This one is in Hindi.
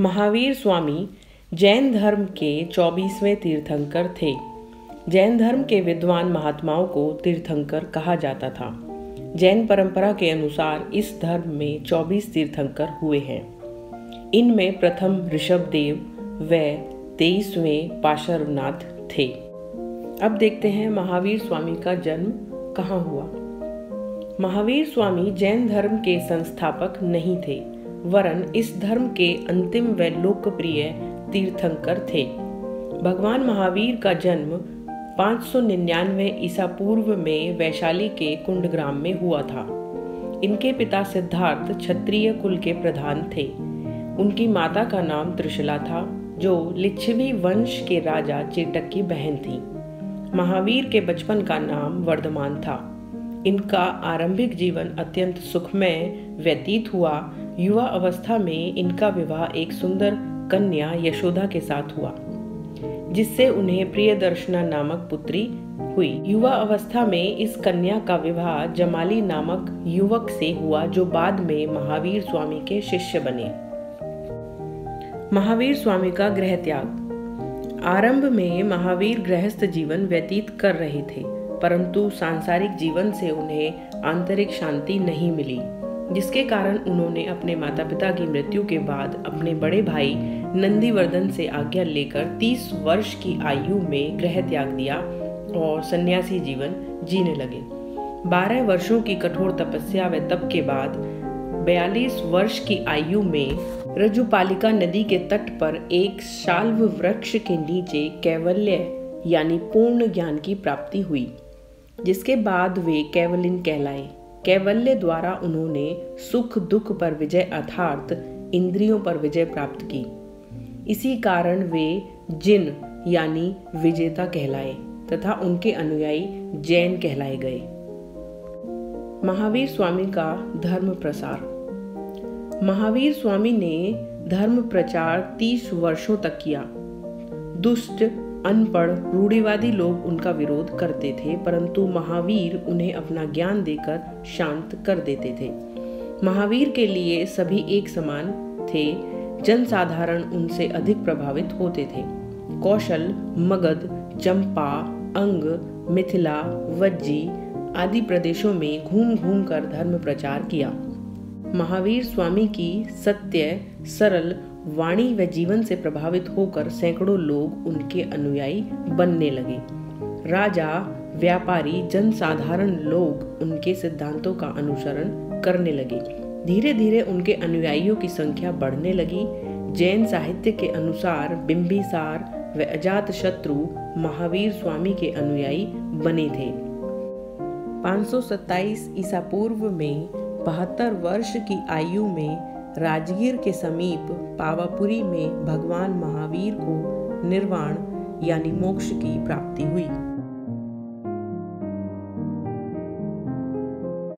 महावीर स्वामी जैन धर्म के चौबीसवें तीर्थंकर थे। जैन धर्म के विद्वान महात्माओं को तीर्थंकर कहा जाता था। जैन परंपरा के अनुसार इस धर्म में 24 तीर्थंकर हुए हैं। इनमें प्रथम ऋषभ देव व तेईसवें पाशरनाथ थे। अब देखते हैं महावीर स्वामी का जन्म कहाँ हुआ। महावीर स्वामी जैन धर्म के संस्थापक नहीं थे। वरन इस धर्म के अंतिम व लोकप्रिय तीर्थंकर थे। भगवान महावीर का जन्म 599 ईसा पूर्व में वैशाली के कुंडग्राम में हुआ था। इनके पिता सिद्धार्थ क्षत्रिय कुल के प्रधान थे। उनकी माता का नाम त्रिशला था, जो लिच्छवी वंश के राजा चेटक की बहन थी। महावीर के बचपन का नाम वर्धमान था। इनका आरंभिक जीवन अत्यंत सुखमय व्यतीत हुआ युवा अवस्था में इनका विवाह एक सुंदर कन्या यशोदा के साथ हुआ, जिससे उन्हें प्रिय दर्शना नामक पुत्री हुई। युवा अवस्था में इस कन्या का विवाह जमाली नामक युवक से हुआ, जो बाद में महावीर स्वामी के शिष्य बने। महावीर स्वामी का गृह त्याग। आरंभ में महावीर गृहस्थ जीवन व्यतीत कर रहे थे, परंतु सांसारिक जीवन से उन्हें आंतरिक शांति नहीं मिली। जिसके कारण उन्होंने अपने माता पिता की मृत्यु के बाद अपने बड़े भाई नंदीवर्धन से आज्ञा लेकर 30 वर्ष की आयु में गृह त्याग दिया और सन्यासी जीवन जीने लगे। 12 वर्षों की कठोर तपस्या व तप के बाद 42 वर्ष की आयु में रजुपालिका नदी के तट पर एक शाल्व वृक्ष के नीचे कैवल्य यानी पूर्ण ज्ञान की प्राप्ति हुई, जिसके बाद वे कैवलिन कहलाए। कैवल्य द्वारा उन्होंने सुख, दुख पर विजय अर्थात इंद्रियों पर विजय प्राप्त की। इसी कारण वे जिन, यानी विजेता कहलाए, तथा उनके अनुयायी जैन कहलाए गए। महावीर स्वामी का धर्म प्रसार। महावीर स्वामी ने धर्म प्रचार तीस वर्षों तक किया। दुष्ट अनपढ़, रूढ़िवादी लोग उनका विरोध करते थे, परंतु महावीर उन्हें अपना ज्ञान देकर शांत कर देते थे। महावीर के लिए सभी एक समान थे, जनसाधारण उनसे अधिक प्रभावित होते थे। कौशल, मगध, चंपा, अंग, मिथिला, वज्जी आदि प्रदेशों में घूम घूम कर धर्म प्रचार किया। महावीर स्वामी की सत्य, सरल वाणी व जीवन से प्रभावित होकर सैकड़ों लोग उनके अनुयायी बनने लगे। राजा, व्यापारी, जनसाधारण लोग उनके सिद्धांतों का अनुसरण करने लगे। धीरे धीरे उनके अनुयायियों की संख्या बढ़ने लगी। जैन साहित्य के अनुसार बिंबिसार व अजात शत्रु महावीर स्वामी के अनुयायी बने थे। 527 ईसा पूर्व में बहत्तर वर्ष की आयु में राजगीर के समीप पावापुरी में भगवान महावीर को निर्वाण यानी मोक्ष की प्राप्ति हुई।